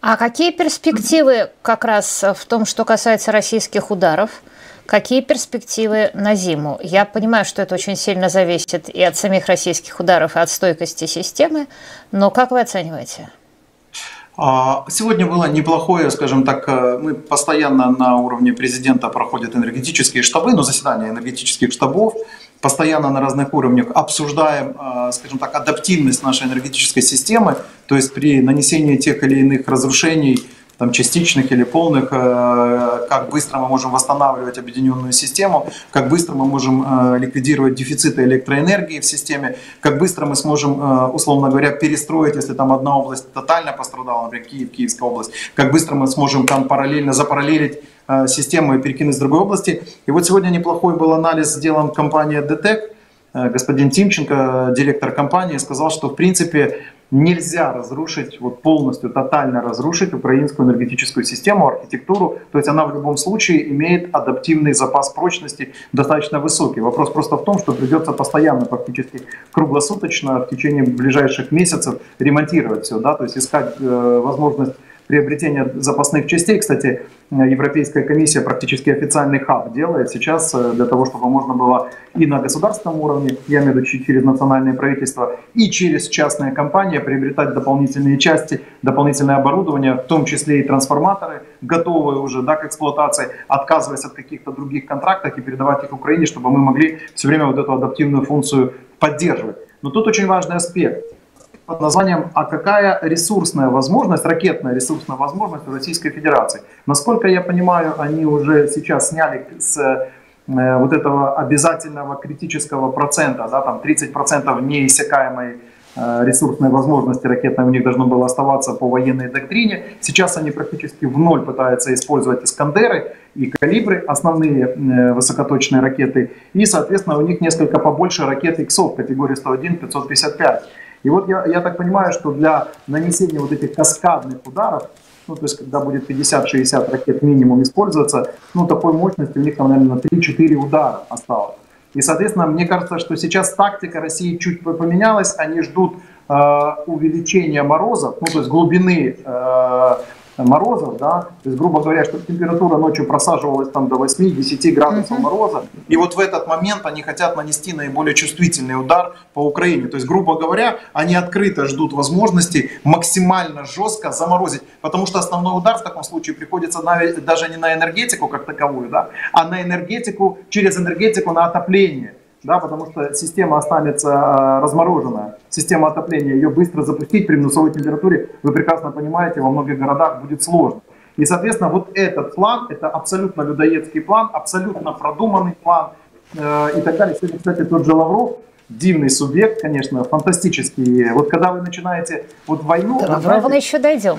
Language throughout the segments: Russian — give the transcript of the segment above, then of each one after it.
А какие перспективы как раз в том, что касается российских ударов? Какие перспективы на зиму? Я понимаю, что это очень сильно зависит и от самих российских ударов, и от стойкости системы, но как вы оцениваете? А, сегодня было неплохое, скажем так, э, мы постоянно на уровне президента проходят энергетические штабы, ну, заседания энергетических штабов, постоянно на разных уровнях обсуждаем, э, скажем так, адаптивность нашей энергетической системы, то есть при нанесении тех или иных разрушений – там, частичных или полных, э, как быстро мы можем восстанавливать объединенную систему, как быстро мы можем э, ликвидировать дефициты электроэнергии в системе, как быстро мы сможем, э, условно говоря, перестроить, если там одна область тотально пострадала, например, Киев, Киевская область, как быстро мы сможем там параллельно запараллелить систему и перекинуть с другой области. И вот сегодня неплохой был анализ сделан компанией DTEC, господин Тимченко, директор компании, сказал, что в принципе нельзя разрушить, вот полностью, тотально разрушить украинскую энергетическую систему, архитектуру. То есть она в любом случае имеет адаптивный запас прочности достаточно высокий. Вопрос просто в том, что придется постоянно, практически круглосуточно в течение ближайших месяцев ремонтировать все, да, то есть искать э, возможность приобретения запасных частей. Кстати, Европейская комиссия практически официальный хаб делает сейчас э, для того, чтобы можно было и на государственном уровне, я имею в виду через национальное правительство, и через частные компании приобретать дополнительные части, дополнительное оборудование, в том числе и трансформаторы, готовые уже да, к эксплуатации, отказываясь от каких-то других контрактов и передавать их Украине, чтобы мы могли все время вот эту адаптивную функцию поддерживать. Но тут очень важный аспект под названием «А какая ресурсная возможность, ракетная ресурсная возможность Российской Федерации?» Насколько я понимаю, они уже сейчас сняли с э, вот этого обязательного критического процента, да, там 30% неиссякаемой э, ресурсной возможности ракетной у них должно было оставаться по военной доктрине. Сейчас они практически в ноль пытаются использовать «Искандеры» и «Калибры», основные э, высокоточные ракеты. И, соответственно, у них несколько побольше ракет «Иксов» категории 101-555. И вот я, я так понимаю, что для нанесения вот этих каскадных ударов, ну, то есть когда будет 50-60 ракет минимум использоваться, ну, такой мощности у них там, наверное, 3-4 удара осталось. И, соответственно, мне кажется, что сейчас тактика России чуть поменялась, они ждут э, увеличения морозов, ну, то есть глубины э, морозов, да, то есть, грубо говоря, что температура ночью просаживалась там до 8-10 градусов мороза, и вот в этот момент они хотят нанести наиболее чувствительный удар по Украине. То есть, грубо говоря, они открыто ждут возможности максимально жестко заморозить, потому что основной удар в таком случае приходится даже не на энергетику как таковую, да, а на энергетику, через энергетику на отопление да, потому что система останется э, размороженная. Система отопления, ее быстро запустить при минусовой температуре, вы прекрасно понимаете, во многих городах будет сложно. И, соответственно, вот этот план, это абсолютно людоедский план, абсолютно продуманный план э, и так далее. Сегодня, кстати, тот же Лавров, дивный субъект, конечно, фантастический. Вот когда вы начинаете вот войну... До Лаврова еще дойдем.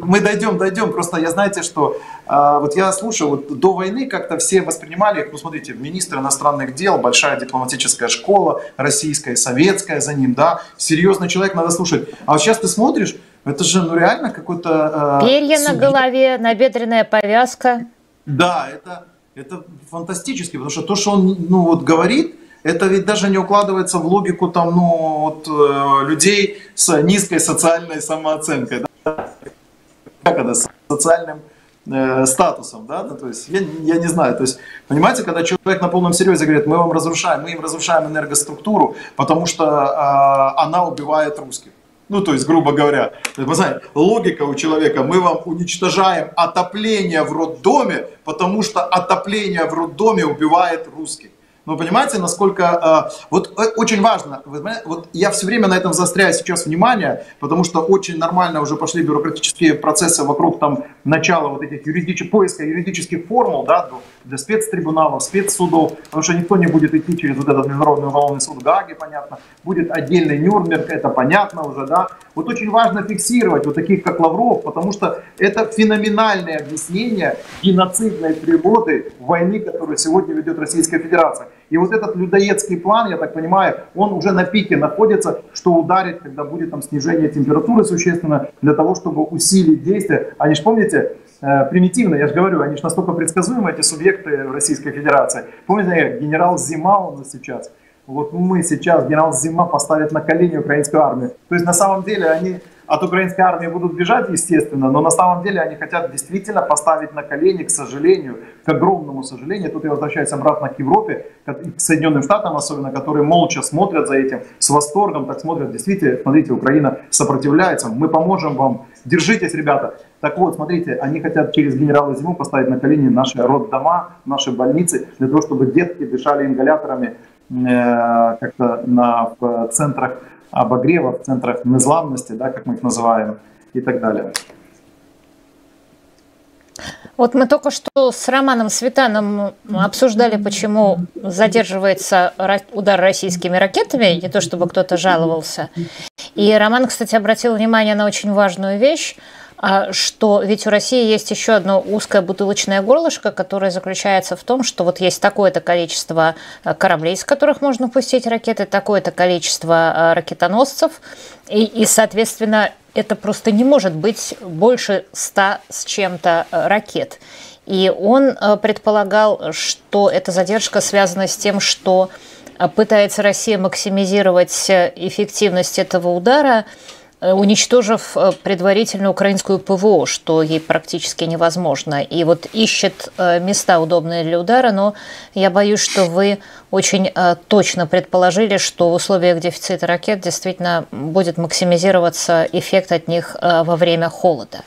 Мы дойдем, дойдем. Просто я знаете, что э, вот я слушаю, вот до войны как-то все воспринимали, ну смотрите, министр иностранных дел, большая дипломатическая школа, российская, советская за ним, да, серьезный человек, надо слушать. А вот сейчас ты смотришь, это же ну реально какой-то... Э, Перья субъект. на голове, набедренная повязка. Да, это, это фантастически, потому что то, что он ну, вот, говорит, это ведь даже не укладывается в логику там, ну, вот, э, людей с низкой социальной самооценкой. Да? Как это, социальным э, статусом, да, ну, то есть я, я не знаю, то есть понимаете, когда человек на полном серьезе говорит, мы вам разрушаем, мы им разрушаем энергоструктуру, потому что э, она убивает русских. Ну, то есть, грубо говоря, вы знаете, логика у человека, мы вам уничтожаем отопление в роддоме, потому что отопление в роддоме убивает русских. Ну, понимаете, насколько... Э, вот э, очень важно, вот я все время на этом заостряю сейчас внимание, потому что очень нормально уже пошли бюрократические процессы вокруг там начала вот этих юридических, поиска юридических формул, да, для спецтрибуналов, спецсудов, потому что никто не будет идти через вот этот международный уголовный суд в Гаге, понятно, будет отдельный Нюрнберг, это понятно уже, да. Вот очень важно фиксировать вот таких, как Лавров, потому что это феноменальное объяснение геноцидной природы войны, которую сегодня ведет Российская Федерация. И вот этот людоедский план, я так понимаю, он уже на пике находится, что ударит, когда будет там снижение температуры существенно, для того, чтобы усилить действия. Они же, помните, э, примитивно, я же говорю, они же настолько предсказуемы, эти субъекты Российской Федерации. Помните, генерал Зима нас сейчас, вот мы сейчас, генерал Зима поставит на колени украинскую армию. То есть на самом деле они от украинской армии будут бежать, естественно, но на самом деле они хотят действительно поставить на колени, к сожалению, к огромному сожалению, тут я возвращаюсь обратно к Европе, к Соединенным Штатам особенно, которые молча смотрят за этим, с восторгом так смотрят, действительно, смотрите, Украина сопротивляется, мы поможем вам, держитесь, ребята. Так вот, смотрите, они хотят через генерала Зиму поставить на колени наши роддома, наши больницы, для того, чтобы детки дышали ингаляторами э, как-то на, в центрах обогрева, в центрах незламности, да, как мы их называем, и так далее. Вот мы только что с Романом Светаном обсуждали, почему задерживается удар российскими ракетами, не то чтобы кто-то жаловался. И Роман, кстати, обратил внимание на очень важную вещь, что ведь у России есть еще одно узкое бутылочное горлышко, которое заключается в том, что вот есть такое-то количество а, кораблей, с которых можно пустить ракеты, такое-то количество а, ракетоносцев, и, и, соответственно, это просто не может быть больше ста с чем-то ракет. И он предполагал, что эта задержка связана с тем, что пытается Россия максимизировать эффективность этого удара, Э, уничтожив э, предварительно украинскую ПВО, что ей практически невозможно. И вот ищет э, места удобные для удара, но я боюсь, что вы очень точно предположили, что в условиях дефицита ракет действительно будет максимизироваться эффект от них во время холода.